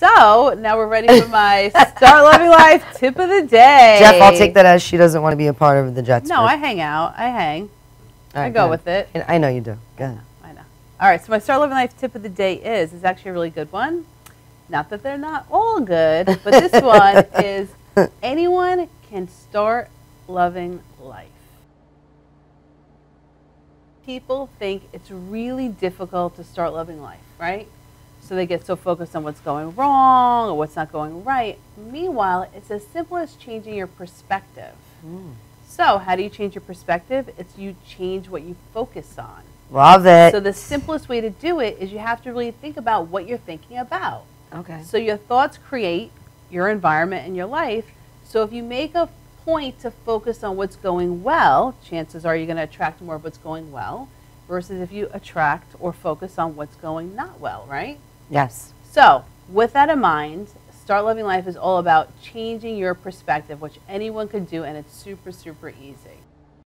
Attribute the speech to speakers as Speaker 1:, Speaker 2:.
Speaker 1: So now we're ready for my Start Loving Life tip of the day.
Speaker 2: Jeff, I'll take that as she doesn't want to be a part of the Jets.
Speaker 1: No, I hang out. I hang.
Speaker 2: All
Speaker 1: I
Speaker 2: right,
Speaker 1: go with it.
Speaker 2: And I know you do. Good.
Speaker 1: I know. All right, so my Start Loving Life tip of the day is is actually a really good one. Not that they're not all good, but this one is anyone can start loving life. People think it's really difficult to start loving life, right? So they get so focused on what's going wrong or what's not going right. Meanwhile, it's as simple as changing your perspective. Hmm. So, how do you change your perspective? It's you change what you focus on.
Speaker 2: Love it.
Speaker 1: So the simplest way to do it is you have to really think about what you're thinking about.
Speaker 2: okay.
Speaker 1: So your thoughts create your environment and your life. So if you make a point to focus on what's going well, chances are you're going to attract more of what's going well versus if you attract or focus on what's going not well, right?
Speaker 2: Yes.
Speaker 1: So, with that in mind, Start Loving Life is all about changing your perspective, which anyone could do, and it's super, super easy.